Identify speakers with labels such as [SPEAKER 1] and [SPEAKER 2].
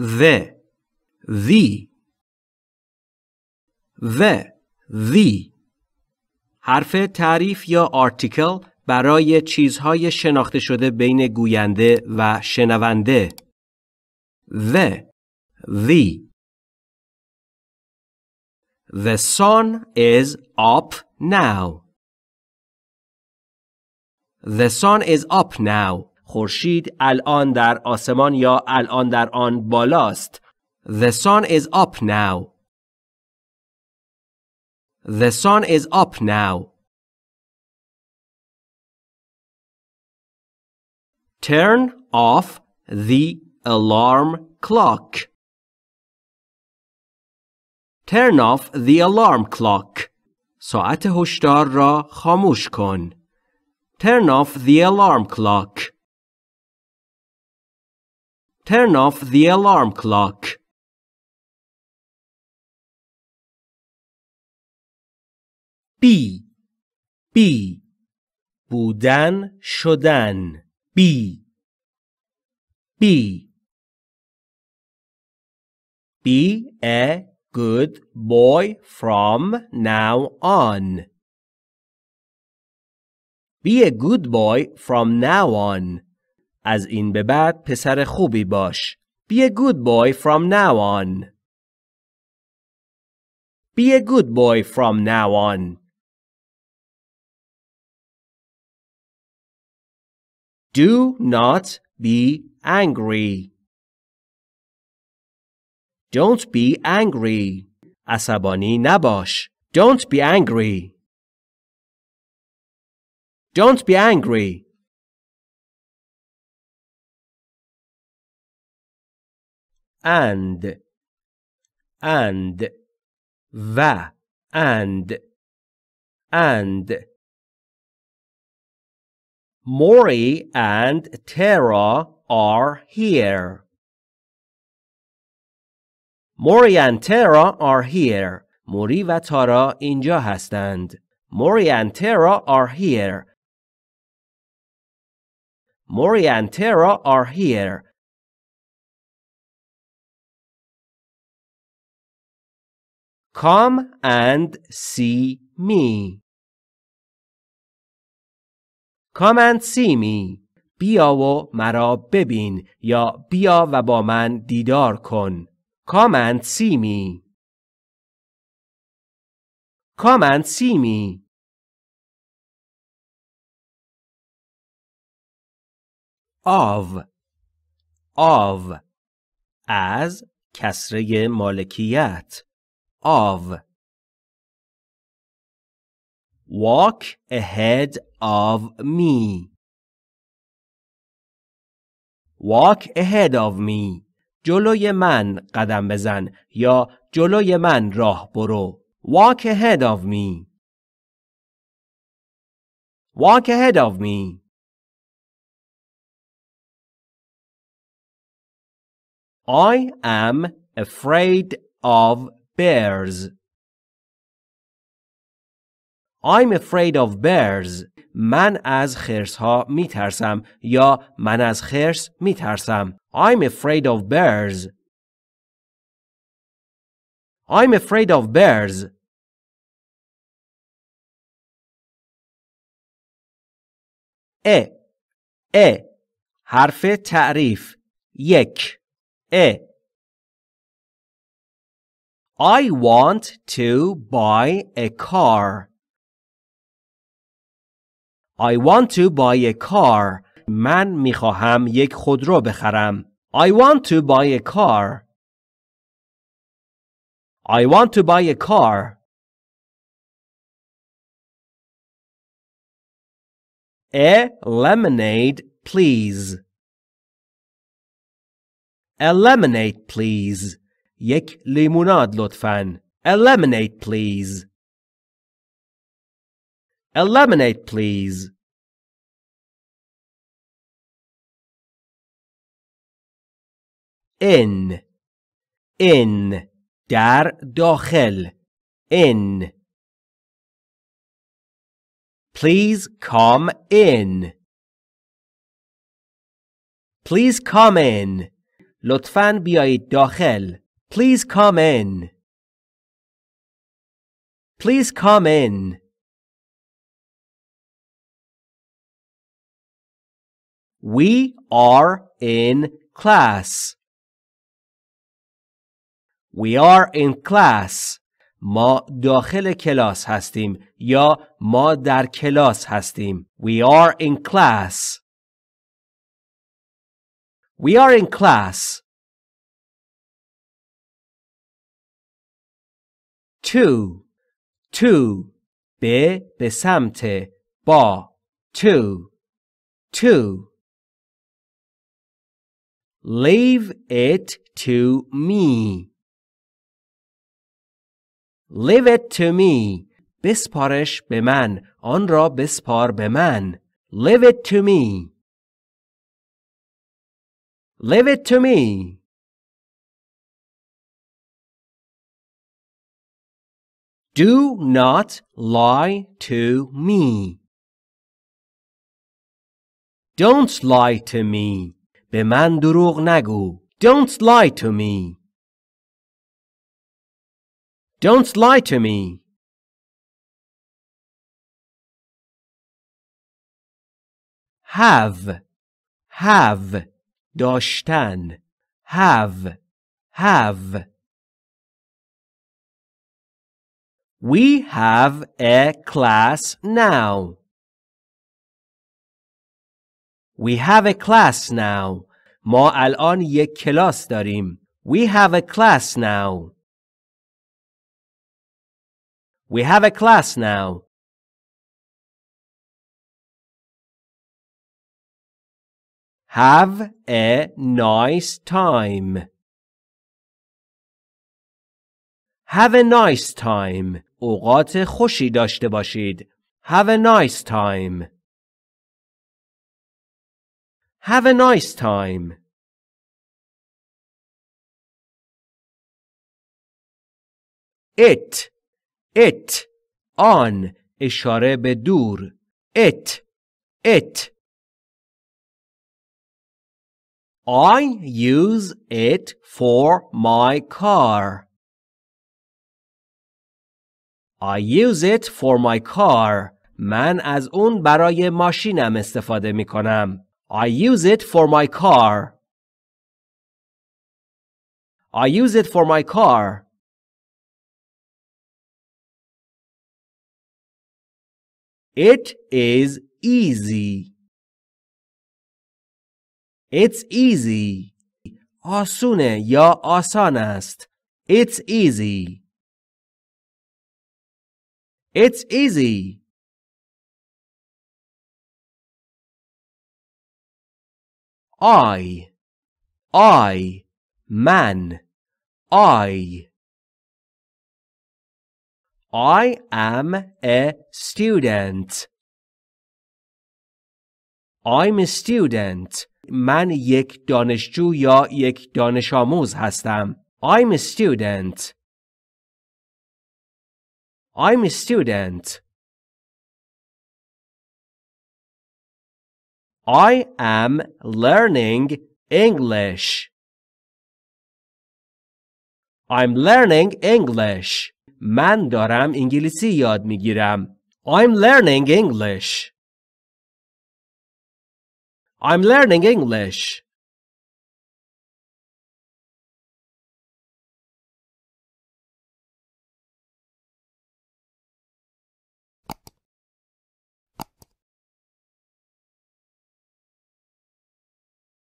[SPEAKER 1] the the the the حرف تعریف یا آرتیکل برای چیزهای شناخته شده بین گوینده و شنونده. The the The sun is up now. The sun is up now. خورشید الان در آسمان یا الان در آن بالاست. The sun is up now. The sun is up now. Turn off the alarm clock. Turn off the alarm clock. ساعت هشدار را خاموش کن. Turn off the alarm clock. Turn off the alarm clock. B B بودن شدن B B Be a good boy from now on. Be a good boy from now on. از این به بعد پسر خوبی باش. Be a good boy from now on. Be a good boy from now on. Do not be angry. Don't be angry. عصبانی نباش. Don't be angry. Don't be angry. And and و and and Mori and Tara are here. Mori and Tara are here. موری و تارا اینجا هستند. Mori and Tara are here. Mori and Tara are here. Come and see me. Come and see me. بیا و مرا ببین یا بیا و با من دیدار کن. Come and see me. Come and see me. Of of از کسره مالکیت of Walk ahead of me. Walk ahead of me. جلوی من قدم بزن یا جلوی من راه برو. Walk ahead of me. Walk ahead of me. I am afraid of bears. I'm afraid of bears. من از خرس ها می ترسم یا من از خرس می ترسم. I'm afraid of bears. I'm afraid of bears. ا ا حرف تعریف یک ا I want to buy a car. I want to buy a car. من میخواهم یک خودرو بخرم. I want to buy a car. I want to buy a car. A lemonade, please. A lemonade, please. یک لیموناد لطفاً. A lemonade, please. A lemonade, please. In in در داخل in Please come in. Please come in. لطفاً بیایید داخل. Please come in. Please come in. We are in class. We are in class. ما داخل کلاس هستیم یا ما در کلاس هستیم. We are in class. We are in class. To, to, be به سمت با To, تو Leave it to me. Leave it to me. بسپارش به من. آن را بسپار به من. Leave it to me. Leave it to me. Do not lie to me. Don't lie to me. به من دروغ نگو. Don't lie to me. Don't lie to me. Have, have, داشتن. Have, have. We have a class now. We have a class now. ما الان یک کلاس داریم. We have a class now. We have a class now. Have a nice time. Have a nice time. اوقات خوشی داشته باشید. Have a nice time. Have a nice time. It it آن اشاره به دور it it I use it for my car. I use it for my car. من از اون برای ماشینم استفاده می کنم. I use it for my car. I use it for my car. It is easy. It's easy. آسونه یا آسان است. It's easy. It's easy. I. I. Man. I. I am a student. I'm a student. من یک دانشجو یا یک دانش آموز هستم. I'm a student. I'm a student. I am learning English. I'm learning English. من دارم انگلیسی یاد میگیرم. I'm learning English. I'm learning English.